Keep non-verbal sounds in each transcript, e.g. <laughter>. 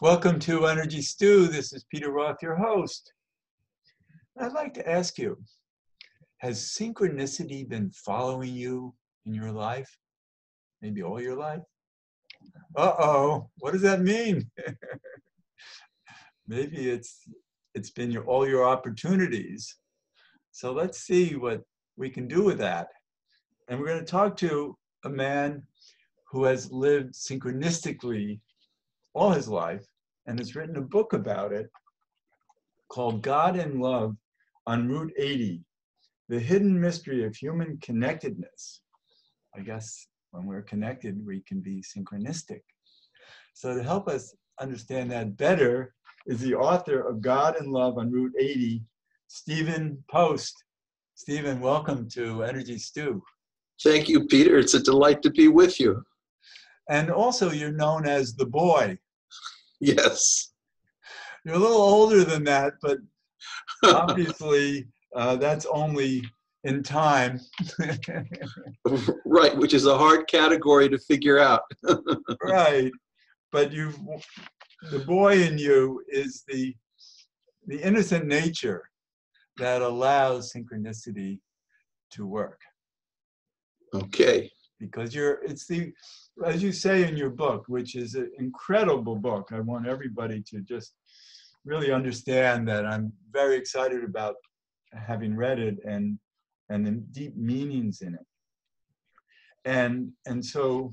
Welcome to Energy Stew. This is Peter Roth, your host. I'd like to ask you Has synchronicity been following you in your life? Maybe all your life? Uh oh, what does that mean? <laughs> Maybe it's it's been your all your opportunities. So let's see what we can do with that. And we're going to talk to a man who has lived synchronistically all his life and has written a book about it called God and Love on Route 80 The Hidden Mystery of Human Connectedness. I guess when we're connected, we can be synchronistic. So, to help us understand that better, is the author of God and Love on Route 80, Stephen Post. Stephen, welcome to Energy Stew. Thank you, Peter. It's a delight to be with you. And also, you're known as the boy. Yes. You're a little older than that, but <laughs> obviously uh, that's only in time. right, which is a hard category to figure out. <laughs> right, but you, the boy in you is the the innocent nature that allows synchronicity to work. Okay. Because you're, it's the, as you say in your book, which is an incredible book. I want everybody to just really understand that I'm very excited about having read it and and the deep meanings in it. And and so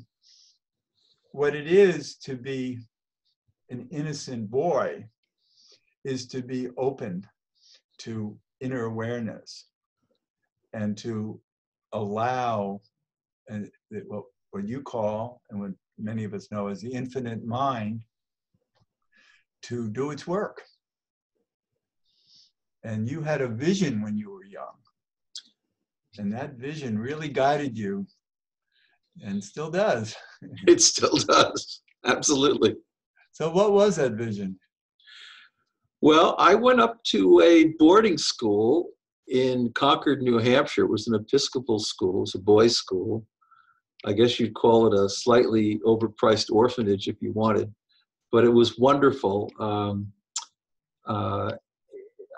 what it is to be an innocent boy is to be open to inner awareness and to allow and what, what you call and what many of us know as the infinite mind to do its work. And you had a vision when you were young. And that vision really guided you and still does. <laughs> It still does. Absolutely. So, what was that vision? Well, I went up to a boarding school in Concord, New Hampshire. It was an Episcopal school, it was a boys' school. I guess you'd call it a slightly overpriced orphanage if you wanted, but it was wonderful. Um, uh,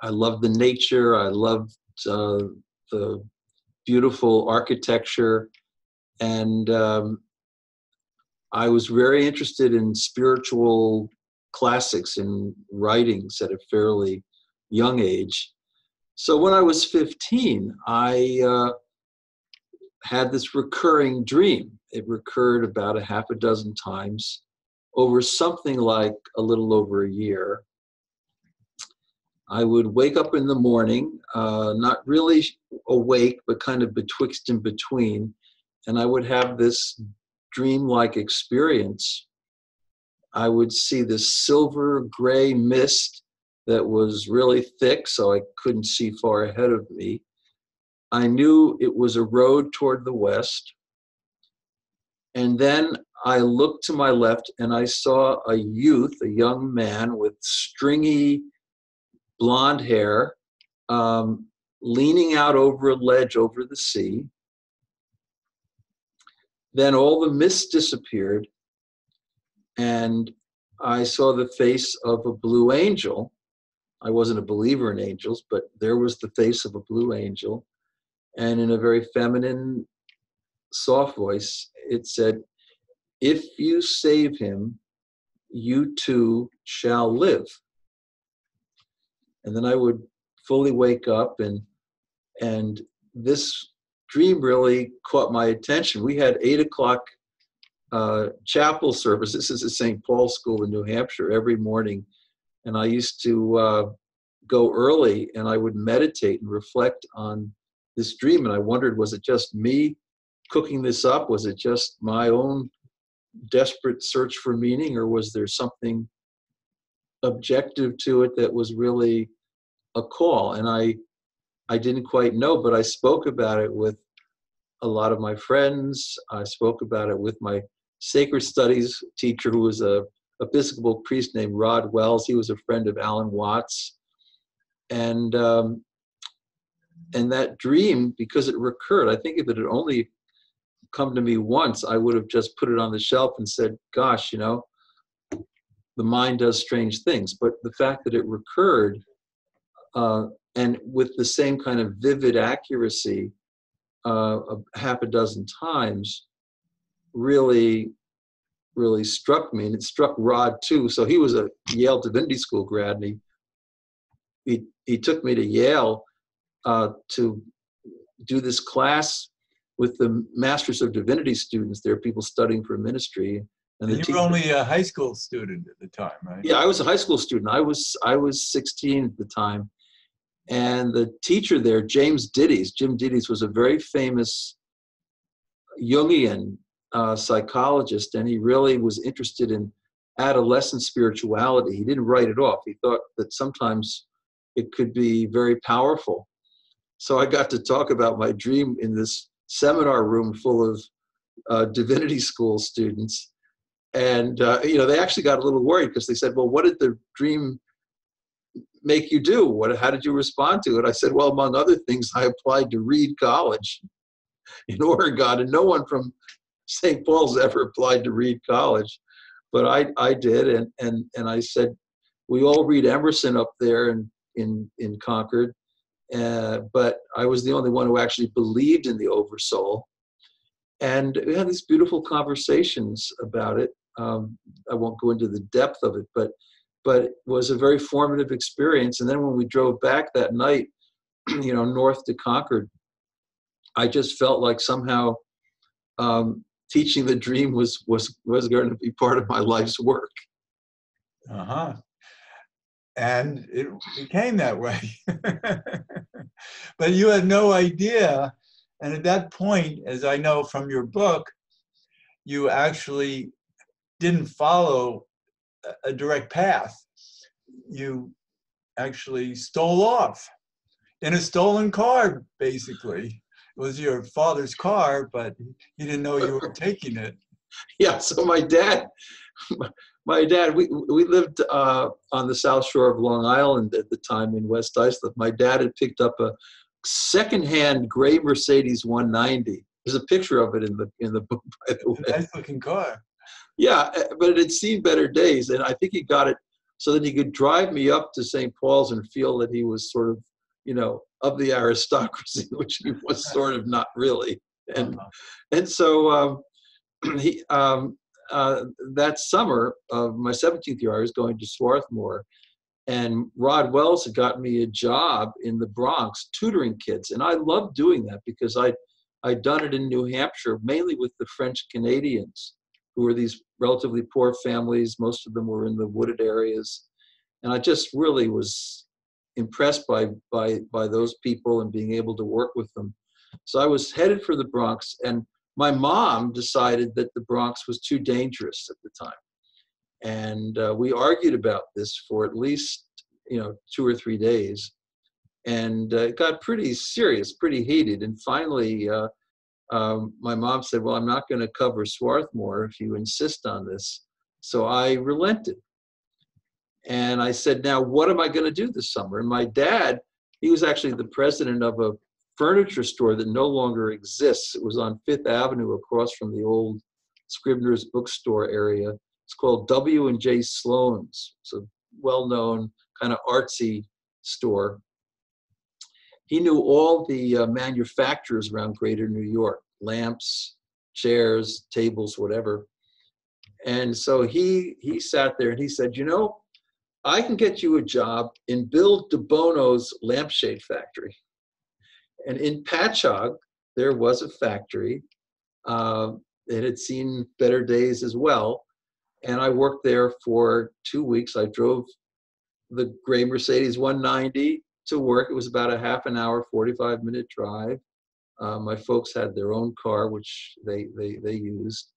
I loved the nature. I loved uh, the beautiful architecture, and um, I was very interested in spiritual classics and writings at a fairly young age. So when I was 15, I uh, had this recurring dream. It recurred about a half a dozen times over something like a little over a year. I would wake up in the morning, uh, not really awake, but kind of betwixt and between, and I would have this dreamlike experience. I would see this silver gray mist that was really thick, so I couldn't see far ahead of me. I knew it was a road toward the west. And then I looked to my left and I saw a youth, a young man with stringy blonde hair, um, leaning out over a ledge over the sea. Then all the mist disappeared, and I saw the face of a blue angel. I wasn't a believer in angels, but there was the face of a blue angel. And in a very feminine, soft voice, it said, If you save him, you too shall live. And then I would fully wake up and and this dream really caught my attention. We had eight o'clock uh, chapel service. This is at St. Paul's School in New Hampshire every morning, and I used to uh, go early and I would meditate and reflect on this dream. And I wondered, was it just me cooking this up? Was it just my own desperate search for meaning, or was there something objective to it that was really a call? And I I didn't quite know, but I spoke about it with a lot of my friends. I spoke about it with my sacred studies teacher, who was a Episcopal priest named Rod Wells. He was a friend of Alan Watts, and um, and that dream, because it recurred, I think if it had only come to me once, I would have just put it on the shelf and said, "Gosh, you know, the mind does strange things. But the fact that it recurred uh, and with the same kind of vivid accuracy uh, a half a dozen times really really struck me and it struck rod too so he was a yale divinity school grad and he he, he took me to yale uh, to do this class with the masters of divinity students there are people studying for ministry and, and you were only a high school student at the time right yeah i was a high school student i was i was 16 at the time and the teacher there, James Dittes, Jim Dittes was a very famous Jungian uh, psychologist, and he really was interested in adolescent spirituality. He didn't write it off. He thought that sometimes it could be very powerful. So I got to talk about my dream in this seminar room full of uh, divinity school students. And, uh, you know, they actually got a little worried because they said, well, what did the dream make you do? What, how did you respond to it? I said, well, among other things, I applied to Reed College <laughs> in Oregon, and no one from St. Paul's ever applied to Reed College, but I, I did, and, and, and I said, we all read Emerson up there in, in, in Concord, uh, but I was the only one who actually believed in the Oversoul. And we had these beautiful conversations about it. Um, I won't go into the depth of it, but but it was a very formative experience. And then when we drove back that night, <clears throat> you know, north to Concord, I just felt like somehow um, teaching the dream was was was going to be part of my life's work. Uh huh. And it became that way. <laughs> but you had no idea. And at that point, as I know from your book, you actually didn't follow a direct path. You actually stole off in a stolen car, basically. It was your father's car, but he didn't know you were taking it. <laughs> Yeah, so my dad, my dad, we, we lived uh, on the south shore of Long Island at the time in West Islip. My dad had picked up a secondhand gray Mercedes 190. There's a picture of it in the in the book, <laughs> by the way. Nice looking car yeah, eh, but it had seen better days, and I think he got it so that he could drive me up to St. Paul's and feel that he was sort of, you know, of the aristocracy, <laughs> which he was sort of not really. And uh-huh. and so um, <clears throat> he um, uh, that summer of my 17th year, I was going to Swarthmore, and Rod Wells had gotten me a job in the Bronx tutoring kids, and I loved doing that because I I'd done it in New Hampshire mainly with the French Canadians who were these relatively poor families. Most of them were in the wooded areas. And I just really was impressed by, by, by those people and being able to work with them. So I was headed for the Bronx, and my mom decided that the Bronx was too dangerous at the time. And uh, we argued about this for at least you know two or three days, and uh, it got pretty serious, pretty heated. And finally, uh, um, my mom said, Well, I'm not going to cover Swarthmore if you insist on this. So I relented. And I said, Now, what am I going to do this summer? And my dad, he was actually the president of a furniture store that no longer exists. It was on Fifth Avenue across from the old Scribner's bookstore area. It's called W and J Sloane's. It's a well-known kind of artsy store. He knew all the uh, manufacturers around Greater New York lamps, chairs, tables, whatever. And so he he sat there and he said, you know, I can get you a job in Bill DeBono's lampshade factory. And in Patchogue, there was a factory. Uh, it had seen better days as well. And I worked there for two weeks. I drove the gray Mercedes 190 to work. It was about a half an hour, 45 minute drive. Uh, my folks had their own car, which they, they, they used.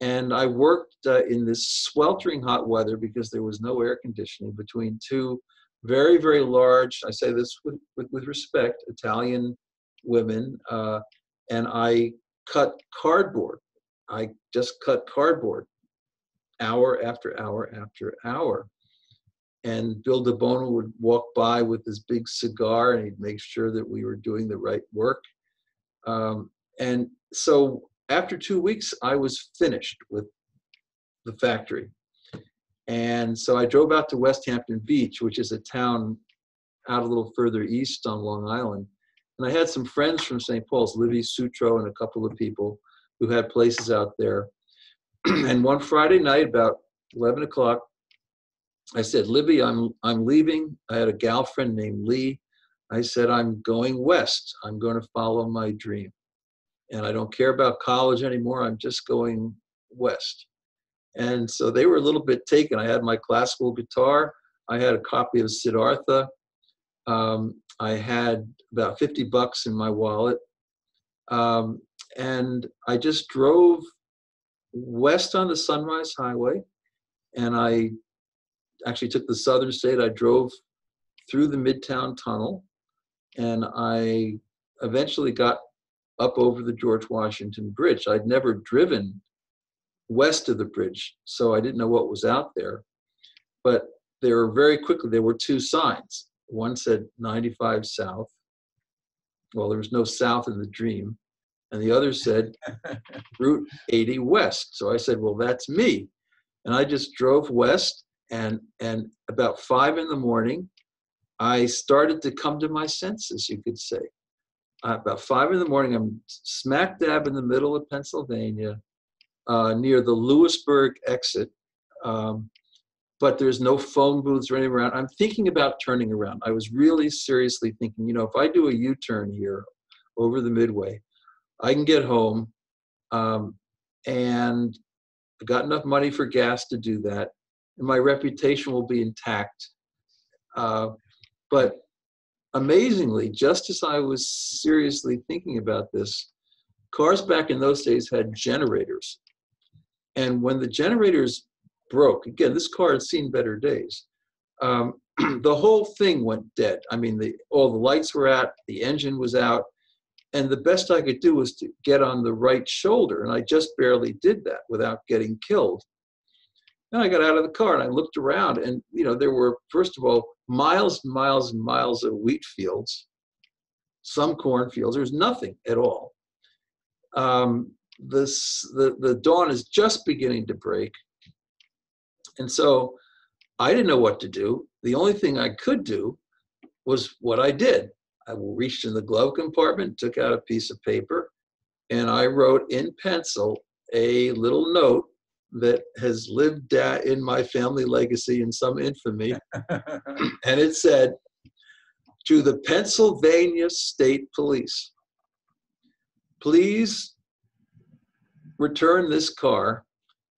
And I worked uh, in this sweltering hot weather because there was no air conditioning between two very, very large, I say this with, with, with respect, Italian women. Uh, and I cut cardboard. I just cut cardboard hour after hour after hour. And Bill DeBono would walk by with his big cigar and he'd make sure that we were doing the right work. Um, and so after two weeks, I was finished with the factory. And so I drove out to Westhampton Beach, which is a town out a little further east on Long Island. And I had some friends from St. Paul's, Livy Sutro and a couple of people who had places out there. <clears throat> and one Friday night, about 11 o'clock, I said, Libby, I'm, I'm leaving. I had a gal friend named Lee. I said, I'm going west. I'm going to follow my dream. And I don't care about college anymore. I'm just going west. And so they were a little bit taken. I had my classical guitar. I had a copy of Siddhartha. Um, I had about 50 bucks in my wallet. Um, and I just drove west on the Sunrise Highway. And I actually took the southern state. I drove through the Midtown Tunnel. And I eventually got up over the George Washington Bridge. I'd never driven west of the bridge, so I didn't know what was out there. But there were very quickly, there were two signs. One said 95 south. Well, there was no south in the dream. And the other said <laughs> Route 80 west. So I said, well, that's me. And I just drove west. And, and about five in the morning, I started to come to my senses, you could say. Uh, about five in the morning, I'm smack dab in the middle of Pennsylvania, uh, near the Lewisburg exit. Um, but there's no phone booths running around. I'm thinking about turning around. I was really seriously thinking, you know, if I do a U-turn here over the Midway, I can get home, um, and I got enough money for gas to do that, and my reputation will be intact. Uh, but amazingly, just as I was seriously thinking about this, cars back in those days had generators. And when the generators broke, again, this car had seen better days. Um, <clears throat> the whole thing went dead. I mean, the, all the lights were out, the engine was out, and the best I could do was to get on the right shoulder, and I just barely did that without getting killed. And I got out of the car and I looked around, and you know, there were first of all miles and miles and miles of wheat fields, some corn cornfields. There's nothing at all. Um, this the the dawn is just beginning to break, and so I didn't know what to do. The only thing I could do was what I did. I reached in the glove compartment, took out a piece of paper, and I wrote in pencil a little note that has lived in my family legacy in some infamy. <laughs> and it said, to the Pennsylvania State Police, please return this car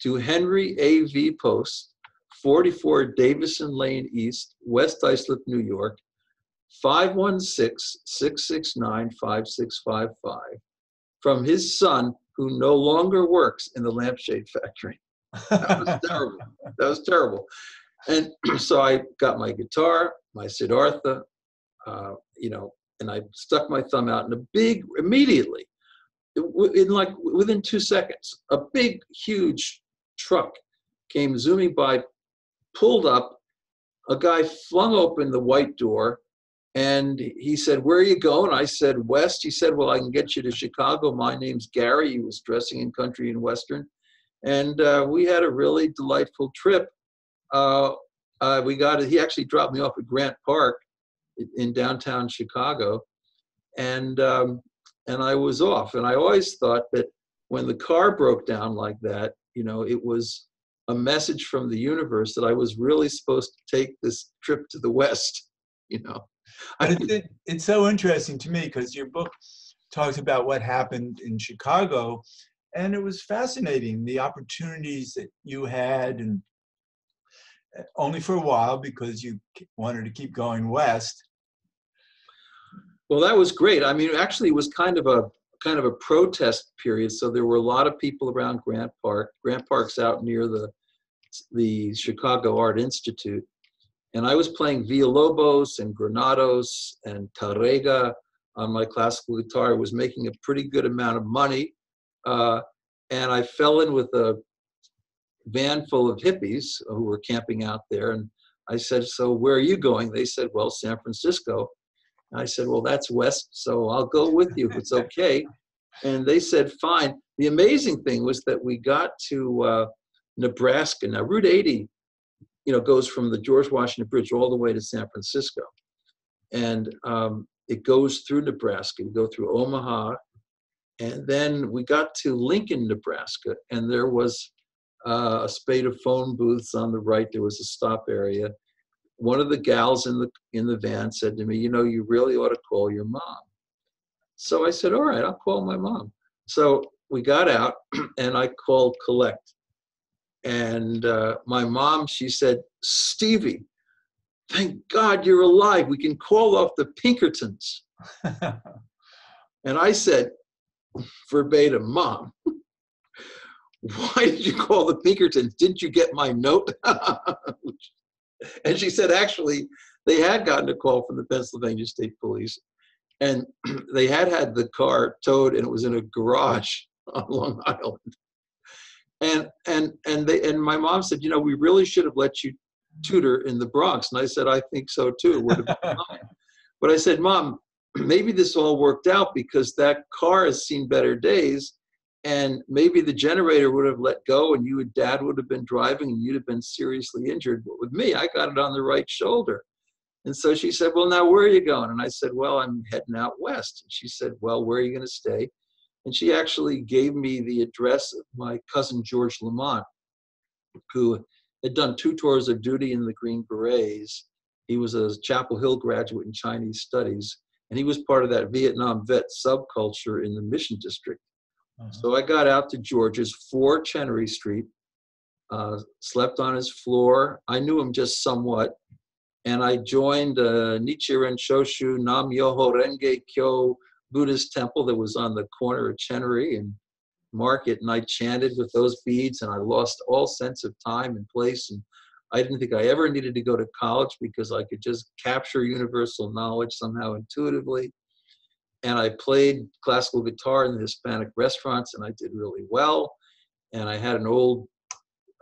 to Henry A.V. Post, 44 Davison Lane East, West Islip, New York, 516-669-5655 from his son who no longer works in the lampshade factory. That was <laughs> terrible. That was terrible. And <clears throat> so I got my guitar, my Siddhartha, uh, you know, and I stuck my thumb out and a big, immediately, in like within two seconds, a big, huge truck came zooming by, pulled up. A guy flung open the white door and he said, Where are you going? I said, West. He said, Well, I can get you to Chicago. My name's Gary. He was dressing in country and western. And uh, we had a really delightful trip. Uh, uh, we got He actually dropped me off at Grant Park in downtown Chicago. And, um, and I was off. And I always thought that when the car broke down like that, you know, it was a message from the universe that I was really supposed to take this trip to the West, <laughs> you know. it's, it's so interesting to me because your book talks about what happened in Chicago, and it was fascinating the opportunities that you had, and eh, only for a while because you wanted to keep going west. Well, that was great. I mean, actually, it was kind of a kind of a protest period. So there were a lot of people around Grant Park. Grant Park's out near the the Chicago Art Institute, and I was playing Villalobos and Granados and Tárrega on my classical guitar. I was making a pretty good amount of money. Uh, and I fell in with a van full of hippies who were camping out there. And I said, So where are you going? They said, Well, San Francisco. And I said, Well, that's west, so I'll go with you if it's okay. and they said, Fine. The amazing thing was that we got to uh, Nebraska. Now, Route 80 you know, goes from the George Washington Bridge all the way to San Francisco. And um, it goes through Nebraska. We go through Omaha. And then we got to Lincoln, Nebraska, and there was uh, a spate of phone booths on the right. There was a stop area. One of the gals in the in the van said to me, "You know, you really ought to call your mom." So I said, "All right, I'll call my mom." So we got out, <clears throat> and I called collect. And uh, my mom, she said, Stevie, thank God you're alive. We can call off the Pinkertons. <laughs> and I said, verbatim, Mom, <laughs> why did you call the Pinkertons? Didn't you get my note? <laughs> <laughs> and she said, actually, they had gotten a call from the Pennsylvania State Police. And <clears throat> they had had the car towed and it was in a garage <laughs> on Long Island and and and they and my mom said, you know, we really should have let you tutor in the Bronx, and I said, I think so too. It would have been <laughs> fine. But I said, Mom, <clears throat> maybe this all worked out because that car has seen better days, and maybe the generator would have let go, and you and Dad would have been driving, and you'd have been seriously injured. But with me, I got it on the right shoulder. And so she said, Well, now where are you going? And I said, Well, I'm heading out west. And she said, Well, where are you going to stay? And she actually gave me the address of my cousin George Lamont, who had done two tours of duty in the Green Berets. He was a Chapel Hill graduate in Chinese studies, and he was part of that Vietnam vet subculture in the Mission District. Uh-huh. So I got out to George's, 4 Chenery Street, uh, slept on his floor. I knew him just somewhat, and I joined uh, Nichiren Shoshu Nam Myoho Renge Kyo Buddhist temple that was on the corner of Chenery and Market, and I chanted with those beads, and I lost all sense of time and place. And I didn't think I ever needed to go to college because I could just capture universal knowledge somehow intuitively. And I played classical guitar in the Hispanic restaurants, and I did really well. And I had an old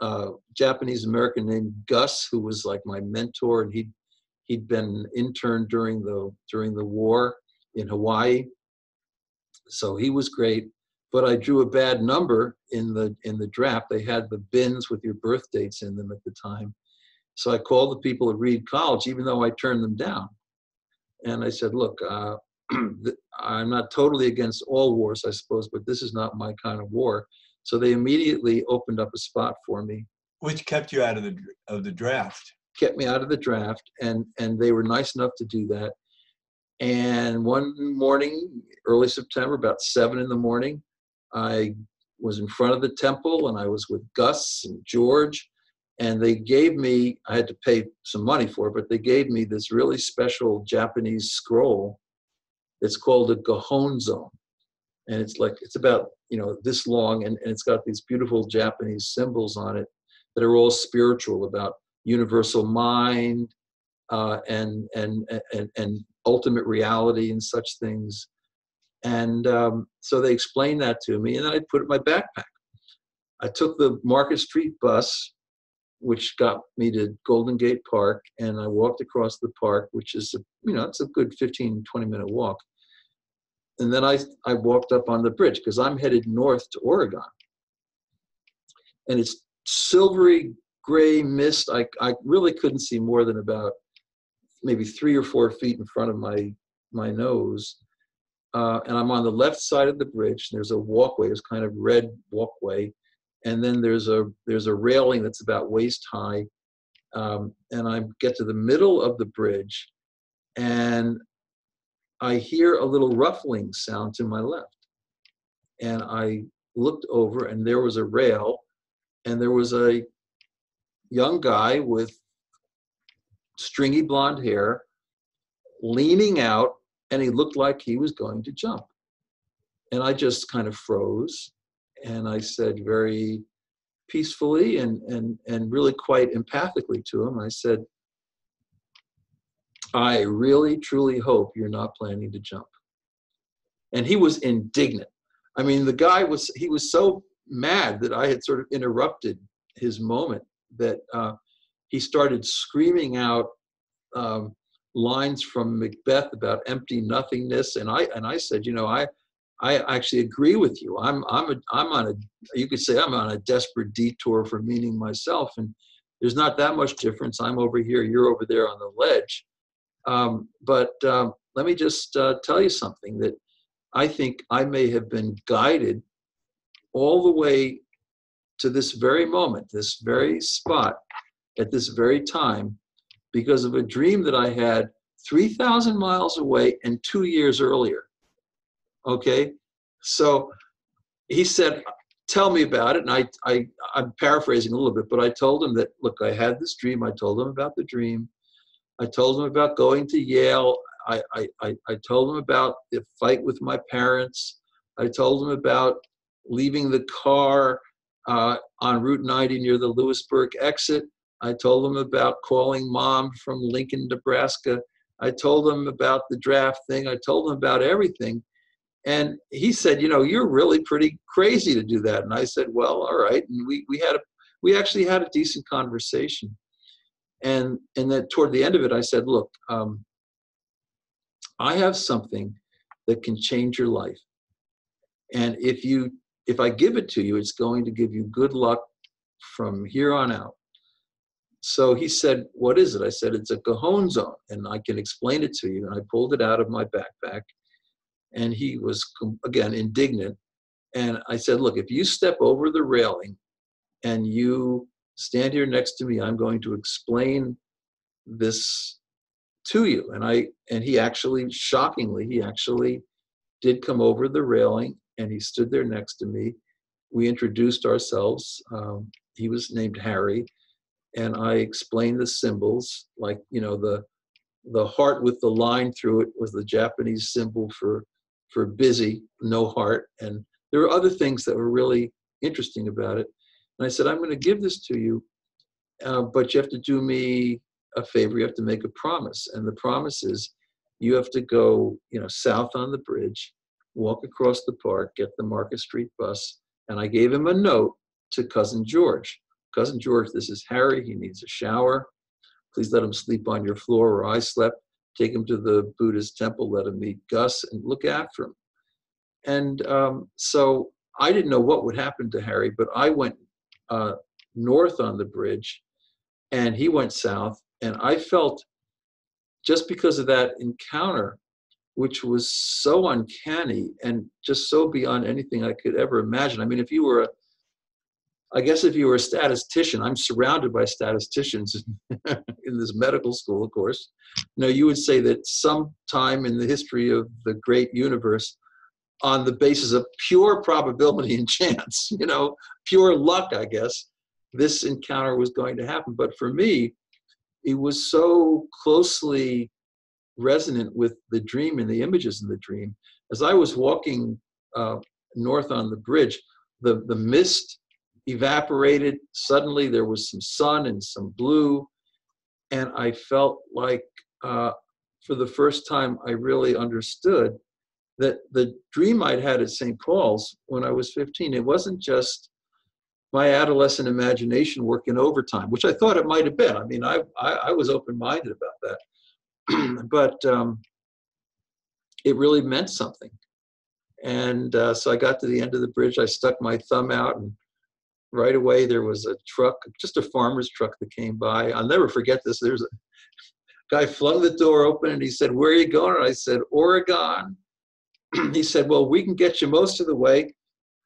uh, Japanese American named Gus, who was like my mentor, and he'd he'd been an intern during the during the war in Hawaii so he was great. But I drew a bad number in the in the draft. They had the bins with your birth dates in them at the time. So I called the people at Reed College, even though I turned them down. And I said, look, uh, <clears throat> I'm not totally against all wars, I suppose, but this is not my kind of war. So they immediately opened up a spot for me. Which kept you out of the of the draft. Kept me out of the draft, and and they were nice enough to do that. And one morning, early September, about seven in the morning, I was in front of the temple and I was with Gus and George. And they gave me, I had to pay some money for it, but they gave me this really special Japanese scroll. It's called a Gohonzon. And it's like, it's about, you know, this long and, and it's got these beautiful Japanese symbols on it that are all spiritual about universal mind uh, and, and, and, and ultimate reality and such things. And um, so they explained that to me, and then I put it in my backpack. I took the Market Street bus, which got me to Golden Gate Park, and I walked across the park, which is, a, you know, it's a good 15, 20 minute walk. And then I, I walked up on the bridge because I'm headed north to Oregon. And it's silvery gray mist. I, I really couldn't see more than about maybe three or four feet in front of my my nose. Uh, and I'm on the left side of the bridge. There's a walkway, it's kind of red walkway, and then there's a there's a railing that's about waist high. Um, and I get to the middle of the bridge, and I hear a little ruffling sound to my left. And I looked over, and there was a rail, and there was a young guy with stringy blonde hair, leaning out, and he looked like he was going to jump. And I just kind of froze. And I said very peacefully and, and, and really quite empathically to him, I said, I really, truly hope you're not planning to jump. And he was indignant. I mean, the guy was, he was so mad that I had sort of interrupted his moment that uh, he started screaming out um, lines from Macbeth about empty nothingness, and I and I said, you know, I I actually agree with you. I'm I'm a, I'm on a you could say I'm on a desperate detour for meaning myself, and There's not that much difference. I'm over here, you're over there on the ledge. Um, but um, let me just uh, tell you something that I think I may have been guided all the way to this very moment, this very spot, at this very time, because of a dream that I had 3,000 miles away and two years earlier. Okay? So he said, Tell me about it. And I, I, I'm paraphrasing a little bit, but I told him that, look, I had this dream. I told him about the dream. I told him about going to Yale. I, I, I, told him about the fight with my parents. I told him about leaving the car uh, on Route 90 near the Lewisburg exit. I told him about calling mom from Lincoln, Nebraska. I told him about the draft thing. I told him about everything. And he said, you know, you're really pretty crazy to do that. And I said, well, all right. And we, we had a, we actually had a decent conversation. And, and then toward the end of it, I said, look, um, I have something that can change your life. And if you, if I give it to you, it's going to give you good luck from here on out. So he said, What is it? I said, It's a Gohonzon, and I can explain it to you. And I pulled it out of my backpack and he was again indignant. And i said look if you step over the railing and you stand here next to me i'm going to explain this to you. And i and he actually shockingly he actually did come over the railing and he stood there next to me. We introduced ourselves um, he was named harry and i explained the symbols like you know the the heart with the line through it was the japanese symbol for for busy, no heart. And there were other things that were really interesting about it. And I said, I'm going to give this to you, uh, but you have to do me a favor. You have to make a promise. And the promise is you have to go, you know, south on the bridge, walk across the park, get the Market Street bus. And I gave him a note to cousin George. Cousin George, this is Harry. He needs a shower. Please let him sleep on your floor where I slept take him to the Buddhist temple, let him meet Gus, and look after him. And um, so I didn't know what would happen to Harry, but I went uh, north on the bridge and he went south. And I felt just because of that encounter, which was so uncanny and just so beyond anything I could ever imagine. I mean, if you were a I guess if you were a statistician, I'm surrounded by statisticians in <laughs> this medical school, of course. You know, you would say that sometime in the history of the great universe, on the basis of pure probability <laughs> and chance, you know, pure luck, I guess, this encounter was going to happen. But for me, it was so closely resonant with the dream and the images in the dream. As I was walking uh, north on the bridge, the, the mist evaporated. Suddenly there was some sun and some blue. And I felt like uh, for the first time I really understood that the dream I'd had at St. Paul's when I was 15, it wasn't just my adolescent imagination working overtime, which I thought it might have been. I mean, I, I, I was open minded about that. <clears throat> but um, it really meant something. And uh, so I got to the end of the bridge, I stuck my thumb out and right away there was a truck, just a farmer's truck that came by. I'll never forget this. There's a guy flung the door open and he said, Where are you going? And I said, Oregon. <clears throat> he said, Well, we can get you most of the way.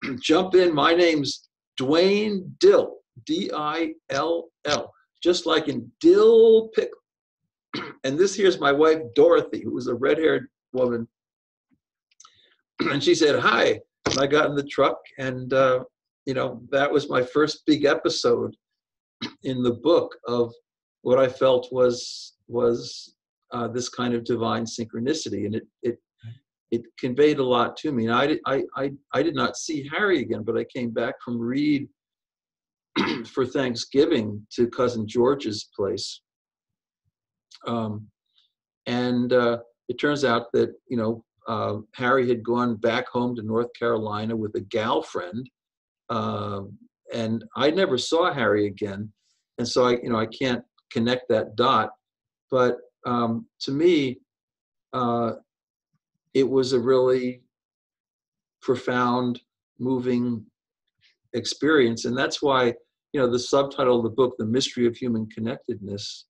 <clears throat> Jump in. My name's Dwayne Dill, D I L L, just like in Dill Pickle. <clears throat> and this here's my wife, Dorothy, who was a red haired woman. and she said, Hi. And I got in the truck and uh, you know, that was my first big episode in the book of what I felt was was uh, this kind of divine synchronicity, and it it it conveyed a lot to me. And I did I I, I did not see Harry again, but I came back from Reed <clears throat> for Thanksgiving to cousin George's place, um, and uh, it turns out that you know uh, Harry had gone back home to North Carolina with a gal friend um, and I never saw Harry again, and so I, you know, I can't connect that dot. But um, to me, uh, it was a really profound, moving experience, and that's why you know, the subtitle of the book, The Mystery of Human Connectedness,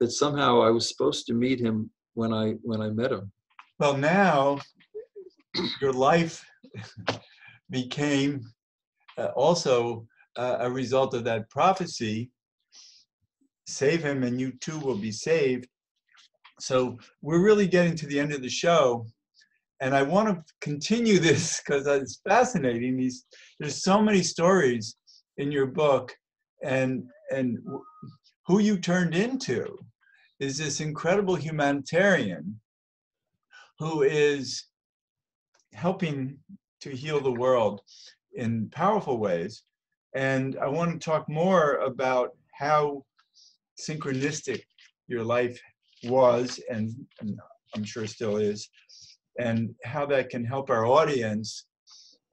that somehow I was supposed to meet him when I when I met him. Well, now your life became also uh, a result of that prophecy save him and you too will be saved. So we're really getting to the end of the show. And I want to continue <laughs> this because it's fascinating. These there's so many stories in your book, and and who you turned into is this incredible humanitarian who is helping to heal the world in powerful ways. And I want to talk more about how synchronistic your life was and, and, I'm sure still is, and how that can help our audience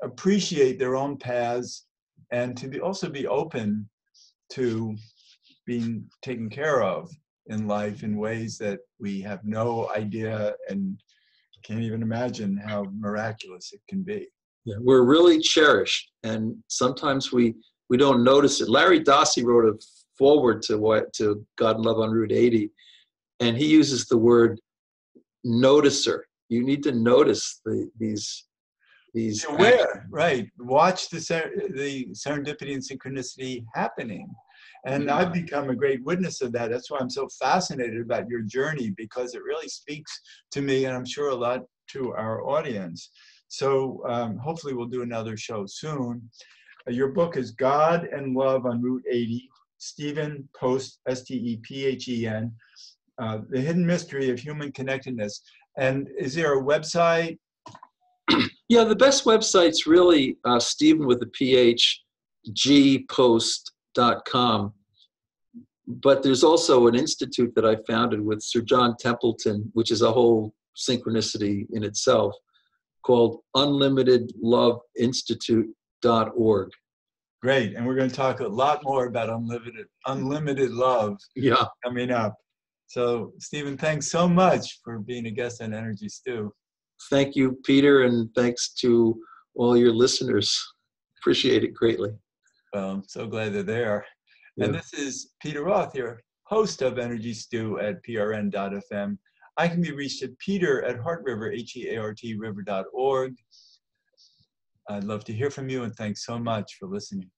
appreciate their own paths and to be also be open to being taken care of in life in ways that we have no idea and can't even imagine how miraculous it can be. Yeah, we're really cherished, and sometimes we we don't notice it. Larry Dossey wrote a foreword to what to God and Love on Route 80, and he uses the word noticer. You need to notice the, these these aware, right? Watch the ser- the serendipity and synchronicity happening. And yeah. I've become a great witness of that. That's why I'm so fascinated about your journey because it really speaks to me, and I'm sure a lot to our audience. So um, hopefully, we'll do another show soon. Uh, your book is God and Love on Route 80 Stephen Post, S T E P H E N, uh, The Hidden Mystery of Human Connectedness. And is there a website? Yeah, the best website's really uh, Stephen with a PH, gpost.com. But there's also an institute that I founded with Sir John Templeton, which is a whole synchronicity in itself, called unlimitedloveinstitute.org. Great. And we're going to talk a lot more about unlimited unlimited love yeah. coming up. So Stephen, thanks so much for being a guest on Energy Stew. Thank you, Peter, and thanks to all your listeners. Appreciate it greatly. Well, I'm so glad they're there. Yeah. And this is Peter Roth, your host of Energy Stew at prn.fm. I can be reached at peter at heartriver, H-E-A-R-T river.org. I'd love to hear from you and thanks so much for listening.